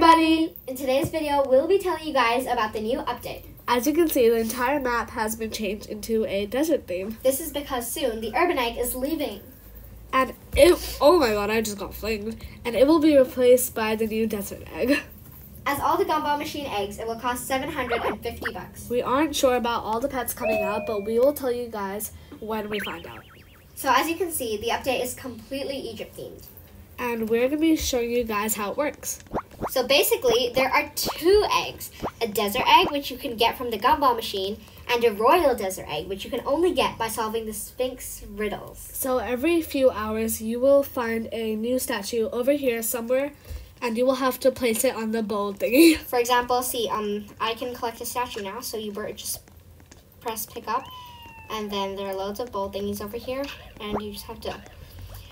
everybody! In today's video, we'll be telling you guys about the new update. As you can see, the entire map has been changed into a desert theme. This is because soon the urban egg is leaving. And it, oh my god, I just got flinged. And it will be replaced by the new desert egg. As all the gumball machine eggs, it will cost 750 bucks. We aren't sure about all the pets coming out, but we will tell you guys when we find out. So as you can see, the update is completely Egypt themed. And we're going to be showing you guys how it works. So basically, there are two eggs. A desert egg, which you can get from the gumball machine, and a royal desert egg, which you can only get by solving the Sphinx riddles. So every few hours, you will find a new statue over here somewhere, and you will have to place it on the bowl thingy. For example, see, um, I can collect a statue now, so you just press pick up, and then there are loads of bowl thingies over here, and you just have to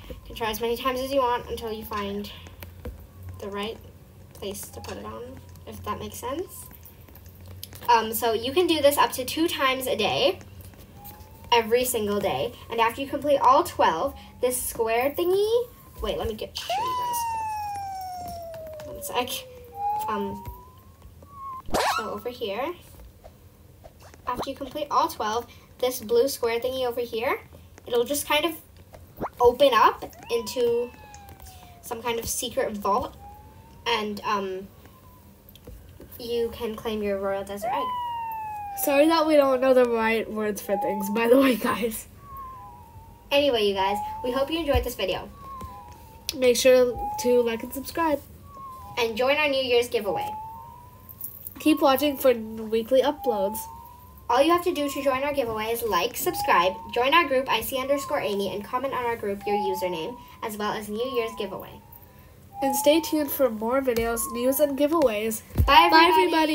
you can try as many times as you want until you find the right place to put it on, if that makes sense. Um, so you can do this up to two times a day, every single day. And after you complete all 12, this square thingy, wait, let me get show you guys. One sec. Um, so over here, after you complete all 12, this blue square thingy over here, it'll just kind of open up into some kind of secret vault and um, you can claim your royal desert egg. Sorry that we don't know the right words for things, by the way, guys. Anyway, you guys, we hope you enjoyed this video. Make sure to like and subscribe. And join our New Year's giveaway. Keep watching for weekly uploads. All you have to do to join our giveaway is like, subscribe, join our group Icey underscore Amy, and comment on our group your username, as well as New Year's giveaway. And stay tuned for more videos, news, and giveaways. Bye, everybody. Bye, everybody.